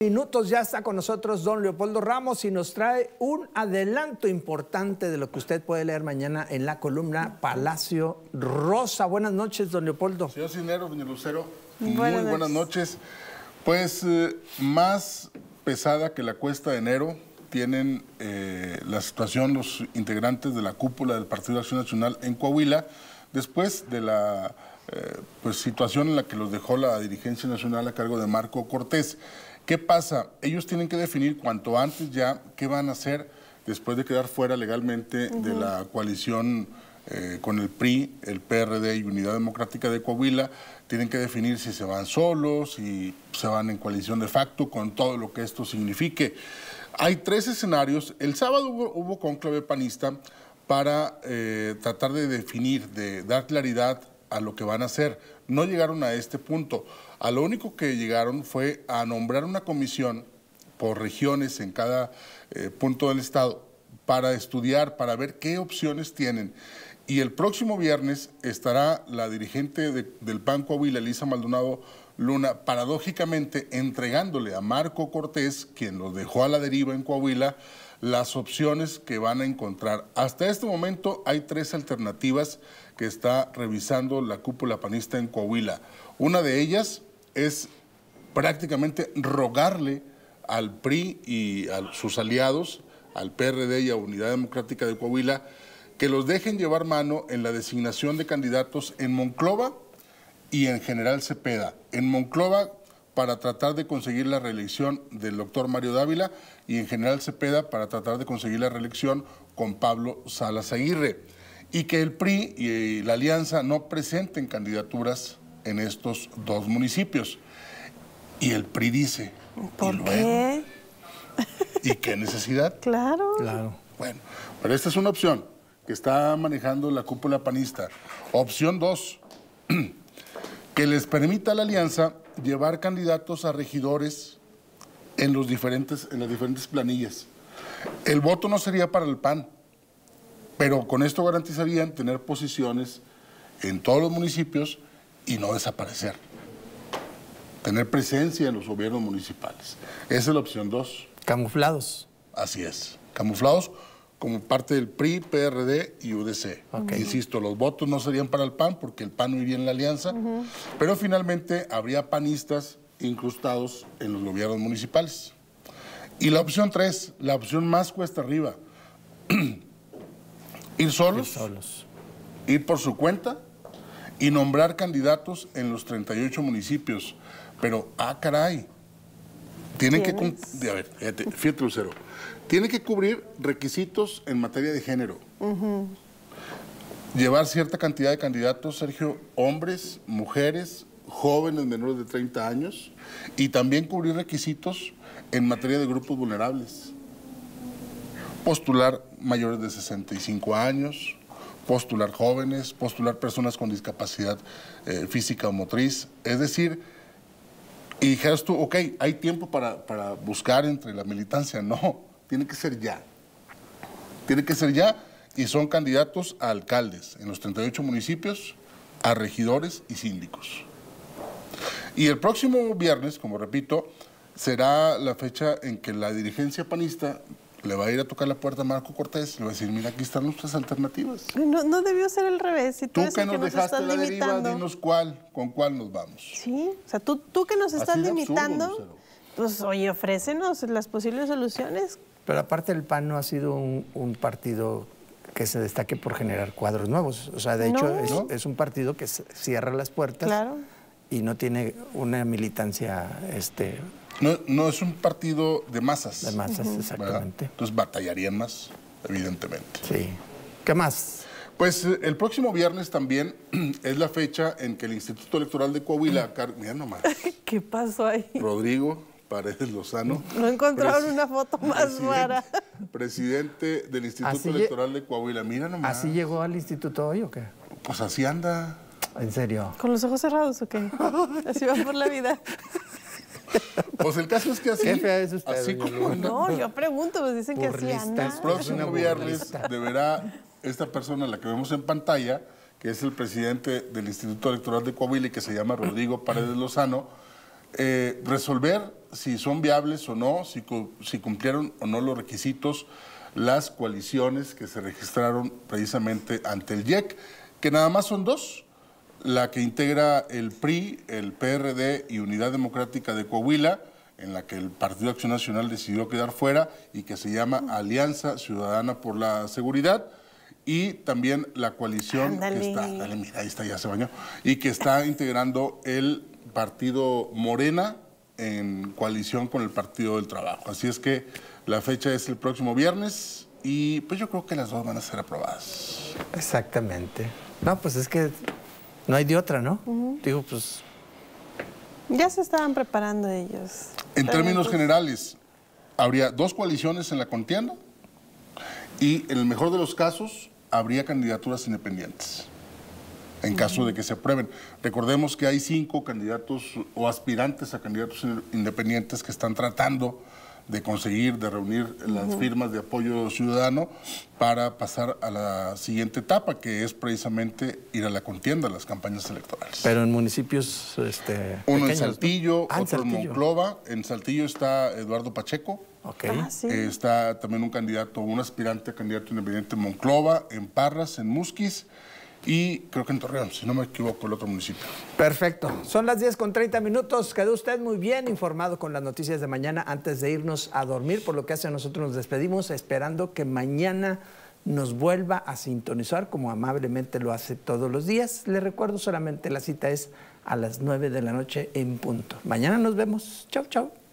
minutos ya está con nosotros don Leopoldo Ramos y nos trae un adelanto importante de lo que usted puede leer mañana en la columna Palacio Rosa. Buenas noches, don Leopoldo. Señor Cinero, doña Lucero, muy buenas noches. Pues eh, más pesada que la cuesta de enero tienen eh, la situación los integrantes de la cúpula del Partido de Acción Nacional en Coahuila después de la eh, pues, situación en la que los dejó la dirigencia nacional a cargo de Marco Cortés. ¿Qué pasa? Ellos tienen que definir cuanto antes ya qué van a hacer después de quedar fuera legalmente de la coalición eh, con el PRI, el PRD y Unidad Democrática de Coahuila. Tienen que definir si se van solos, si se van en coalición de facto, con todo lo que esto signifique. Hay tres escenarios. El sábado hubo, hubo conclave panista para eh, tratar de definir, de dar claridad a lo que van a hacer. No llegaron a este punto. A lo único que llegaron fue a nombrar una comisión por regiones en cada eh, punto del Estado para estudiar, para ver qué opciones tienen. Y el próximo viernes estará la dirigente del Banco Coahuila, Elisa Maldonado Luna, paradójicamente entregándole a Marco Cortés, quien lo dejó a la deriva en Coahuila, las opciones que van a encontrar. Hasta este momento hay tres alternativas que está revisando la cúpula panista en Coahuila. Una de ellas es prácticamente rogarle al PRI y a sus aliados, al PRD y a Unidad Democrática de Coahuila, que los dejen llevar mano en la designación de candidatos en Monclova y en General Cepeda. En Monclova para tratar de conseguir la reelección del doctor Mario Dávila y en General Cepeda para tratar de conseguir la reelección con Pablo Salas Aguirre. Y que el PRI y la Alianza no presenten candidaturas en estos dos municipios. Y el PRI dice, ¿por qué? ¿Y qué necesidad? Claro. Claro. Bueno, pero esta es una opción que está manejando la cúpula panista. Opción dos, que les permita a la alianza llevar candidatos a regidores en, los diferentes, en las diferentes planillas. El voto no sería para el PAN, pero con esto garantizarían tener posiciones en todos los municipios y no desaparecer. Tener presencia en los gobiernos municipales. Esa es la opción dos. Camuflados. Así es. Camuflados como parte del PRI, PRD y UDC. Insisto, los votos no serían para el PAN porque el PAN no iría en la alianza, pero finalmente habría panistas incrustados en los gobiernos municipales. Y la opción tres, la opción más cuesta arriba, ir solos, Ir solos. ir por su cuenta y nombrar candidatos en los 38 municipios. Pero, ah, caray, tienen que... A ver, fíjate, fíjate, Lucero. Tiene que cubrir requisitos en materia de género. Llevar cierta cantidad de candidatos, Sergio, hombres, mujeres, jóvenes menores de 30 años, y también cubrir requisitos en materia de grupos vulnerables. Postular mayores de 65 años, postular jóvenes, postular personas con discapacidad eh, física o motriz. Es decir, y dijeras tú, ok, hay tiempo para, para buscar entre la militancia. No, tiene que ser ya. Tiene que ser ya y son candidatos a alcaldes en los 38 municipios, a regidores y síndicos. Y el próximo viernes, como repito, será la fecha en que la dirigencia panista le va a ir a tocar la puerta a Marco Cortés y le va a decir, mira, aquí están nuestras alternativas. No, no debió ser al revés. Si tú, Tú que nos nos dejaste estás la deriva, limitando. dinos cuál, con cuál nos vamos. Sí, o sea, tú, tú que nos Así estás absurdo, limitando, Lucero. pues oye, ofrécenos las posibles soluciones. Pero aparte el PAN no ha sido un, un partido que se destaque por generar cuadros nuevos. O sea, de hecho No. es, ¿No? es un partido que cierra las puertas Claro. Y no tiene una militancia este, No, no es un partido de masas. de masas, exactamente. Entonces batallarían más, evidentemente. Sí. ¿Qué más? Pues eh, el próximo viernes también es la fecha en que el Instituto Electoral de Coahuila, car- mira nomás, ¿Qué pasó ahí? Rodrigo Paredes Lozano. No encontraron presi- una foto más rara. Presidente del Instituto Así Electoral de Coahuila. Mira nomás. ¿Así llegó al instituto hoy o qué? Pues así anda. ¿En serio? ¿Con los ojos cerrados o qué? Así va por la vida. Pues el caso es que así. Es usted, así como. No, yo pregunto, pues dicen que así anda. El próximo viernes deberá esta persona, la que vemos en pantalla, que es el presidente del Instituto Electoral de Coahuila y que se llama Rodrigo Paredes Lozano, eh, resolver si son viables o no, si, si cumplieron o no los requisitos las coaliciones que se registraron precisamente ante el IEC, que nada más son dos, la que integra el PRI, el PRD y Unidad Democrática de Coahuila, en la que el Partido Acción Nacional decidió quedar fuera y que se llama Alianza Ciudadana por la Seguridad, y también la coalición que está, mira, ahí está, ya se bañó, y que está integrando el partido Morena en coalición con el Partido del Trabajo. Así es que la fecha es el próximo viernes y pues yo creo que las dos van a ser aprobadas. Exactamente. No, pues es que no hay de otra, ¿no? Digo, pues... Ya se estaban preparando ellos. En términos generales, habría dos coaliciones en la contienda y en el mejor de los casos habría candidaturas independientes en caso de que se aprueben. Recordemos que hay cinco candidatos o aspirantes a candidatos independientes que están tratando de conseguir, de reunir las firmas de apoyo ciudadano para pasar a la siguiente etapa, que es precisamente ir a la contienda, a las campañas electorales. Pero en municipios este, Uno en Saltillo, ah, otro en Monclova. En Saltillo está Eduardo Pacheco. Okay. Ah, está también un candidato, un aspirante a candidato independiente en Monclova, en Parras, en Musquis y creo que en Torreón, si no me equivoco, el otro municipio. Perfecto. Son las 10 con 30 minutos. Quedó usted muy bien informado con las noticias de mañana antes de irnos a dormir, por lo que hace nosotros nos despedimos esperando que mañana nos vuelva a sintonizar como amablemente lo hace todos los días. Le recuerdo solamente la cita es a las 9 de la noche en punto. Mañana nos vemos. Chau, chau.